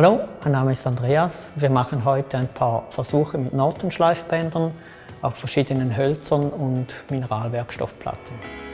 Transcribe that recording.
Hallo, mein Name ist Andreas. Wir machen heute ein paar Versuche mit Notenschleifbändern auf verschiedenen Hölzern und Mineralwerkstoffplatten.